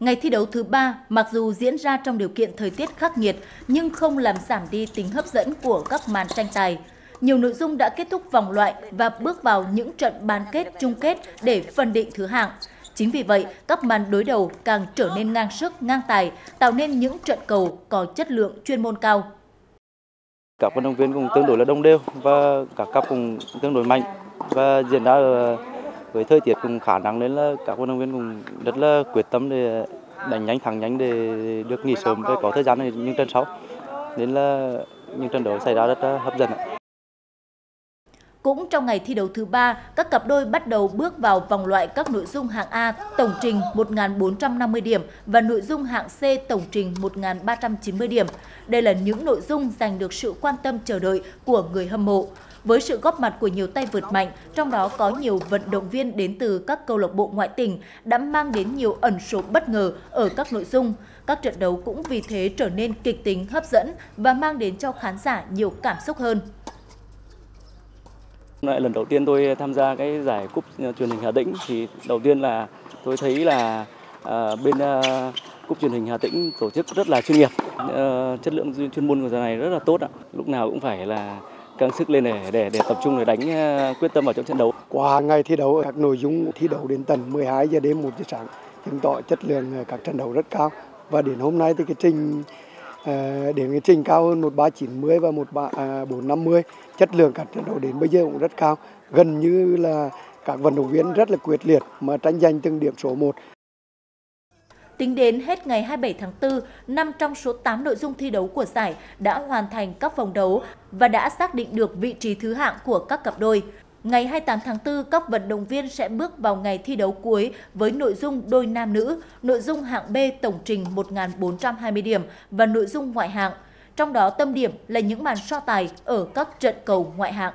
Ngày thi đấu thứ ba, mặc dù diễn ra trong điều kiện thời tiết khắc nghiệt, nhưng không làm giảm đi tính hấp dẫn của các màn tranh tài. Nhiều nội dung đã kết thúc vòng loại và bước vào những trận bán kết chung kết để phân định thứ hạng. Chính vì vậy, các màn đối đầu càng trở nên ngang sức, ngang tài, tạo nên những trận cầu có chất lượng chuyên môn cao. Các vận động viên cũng tương đối là đông đều và các cặp cũng tương đối mạnh và diễn ra với thời tiết cũng khá nắng nên là các vận động viên cũng rất là quyết tâm để đánh nhanh thắng nhanh để được nghỉ sớm và có thời gian để những trận sau nên là những trận đấu xảy ra rất là hấp dẫn. Cũng trong ngày thi đấu thứ ba, các cặp đôi bắt đầu bước vào vòng loại các nội dung hạng A tổng trình 1.450 điểm và nội dung hạng C tổng trình 1.390 điểm. Đây là những nội dung giành được sự quan tâm chờ đợi của người hâm mộ. Với sự góp mặt của nhiều tay vượt mạnh, trong đó có nhiều vận động viên đến từ các câu lạc bộ ngoại tỉnh đã mang đến nhiều ẩn số bất ngờ ở các nội dung. Các trận đấu cũng vì thế trở nên kịch tính, hấp dẫn và mang đến cho khán giả nhiều cảm xúc hơn. Lần đầu tiên tôi tham gia cái giải cúp ờ, truyền hình Hà Tĩnh thì đầu tiên là tôi thấy là à, bên à, cúp truyền hình Hà Tĩnh tổ chức rất là chuyên nghiệp, à, chất lượng chuyên môn của giải này rất là tốt ạ. Lúc nào cũng phải là căng sức lên để để để tập trung để đánh ờ, quyết tâm vào trong trận đấu. Qua ngày thi đấu, các nội dung thi đấu đến tận 12 giờ đêm 1 giờ sáng, chứng tỏ chất lượng ờ, các trận đấu rất cao. Và đến hôm nay thì cái trình ờ, đến cái trình cao hơn 1390 và 1450 à, chất lượng các trận đấu đến bây giờ cũng rất cao. Gần như là các vận động viên rất là quyết liệt mà tranh giành từng điểm số 1 Tính đến hết ngày 27 tháng 4, 5 trong số 8 nội dung thi đấu của giải đã hoàn thành các vòng đấu và đã xác định được vị trí thứ hạng của các cặp đôi. Ngày 28 tháng 4, các vận động viên sẽ bước vào ngày thi đấu cuối với nội dung đôi nam nữ, nội dung hạng B tổng trình 1.420 điểm và nội dung ngoại hạng. Trong đó tâm điểm là những màn so tài ở các trận cầu ngoại hạng.